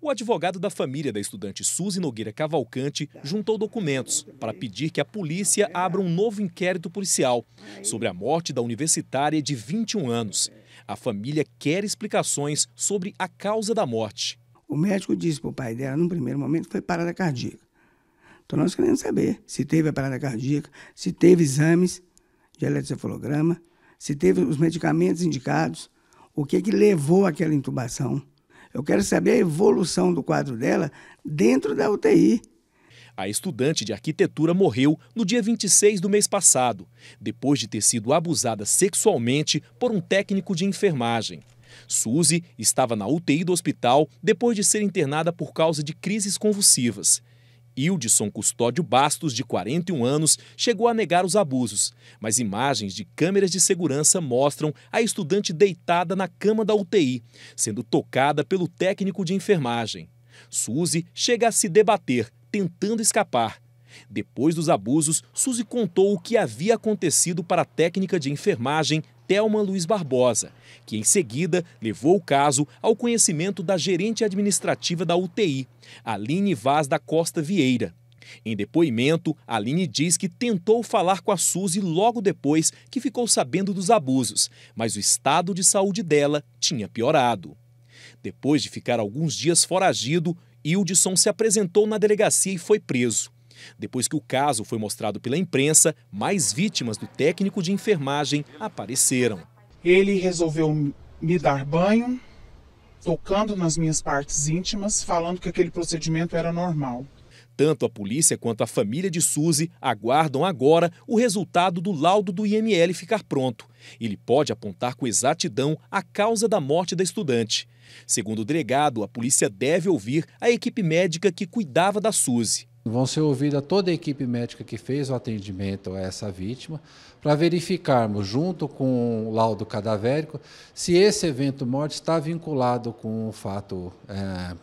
O advogado da família da estudante Suzy Nogueira Cavalcante juntou documentos para pedir que a polícia abra um novo inquérito policial sobre a morte da universitária de 21 anos. A família quer explicações sobre a causa da morte. O médico disse para o pai dela, num primeiro momento, foi parada cardíaca. Então nós queremos saber se teve a parada cardíaca, se teve exames de eletrocefalograma, se teve os medicamentos indicados, o que, que levou àquela intubação. Eu quero saber a evolução do quadro dela dentro da UTI. A estudante de arquitetura morreu no dia 26 do mês passado, depois de ter sido abusada sexualmente por um técnico de enfermagem. Suzy estava na UTI do hospital depois de ser internada por causa de crises convulsivas. Hildson Custódio Bastos, de 41 anos, chegou a negar os abusos, mas imagens de câmeras de segurança mostram a estudante deitada na cama da UTI, sendo tocada pelo técnico de enfermagem. Suzy chega a se debater, tentando escapar. Depois dos abusos, Suzy contou o que havia acontecido para a técnica de enfermagem Thelma Luiz Barbosa, que em seguida levou o caso ao conhecimento da gerente administrativa da UTI, Aline Vaz da Costa Vieira. Em depoimento, Aline diz que tentou falar com a Suzy logo depois que ficou sabendo dos abusos, mas o estado de saúde dela tinha piorado. Depois de ficar alguns dias foragido, Hildson se apresentou na delegacia e foi preso. Depois que o caso foi mostrado pela imprensa, mais vítimas do técnico de enfermagem apareceram. Ele resolveu me dar banho, tocando nas minhas partes íntimas, falando que aquele procedimento era normal. Tanto a polícia quanto a família de Suzy aguardam agora o resultado do laudo do IML ficar pronto. Ele pode apontar com exatidão a causa da morte da estudante. Segundo o delegado, a polícia deve ouvir a equipe médica que cuidava da Suzy. Vão ser ouvida toda a equipe médica que fez o atendimento a essa vítima, para verificarmos, junto com o laudo cadavérico, se esse evento morte está vinculado com o fato é,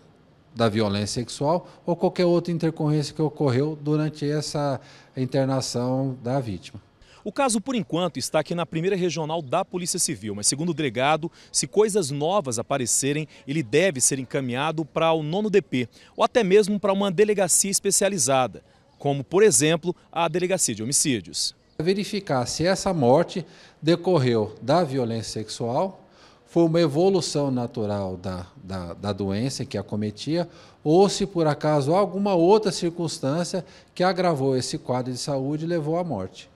da violência sexual ou qualquer outra intercorrência que ocorreu durante essa internação da vítima. O caso, por enquanto, está aqui na primeira regional da Polícia Civil, mas segundo o delegado, se coisas novas aparecerem, ele deve ser encaminhado para o nono DP ou até mesmo para uma delegacia especializada, como, por exemplo, a Delegacia de Homicídios. Verificar se essa morte decorreu da violência sexual, foi uma evolução natural da, da, da, doença que acometia, ou se por acaso alguma outra circunstância que agravou esse quadro de saúde e levou à morte.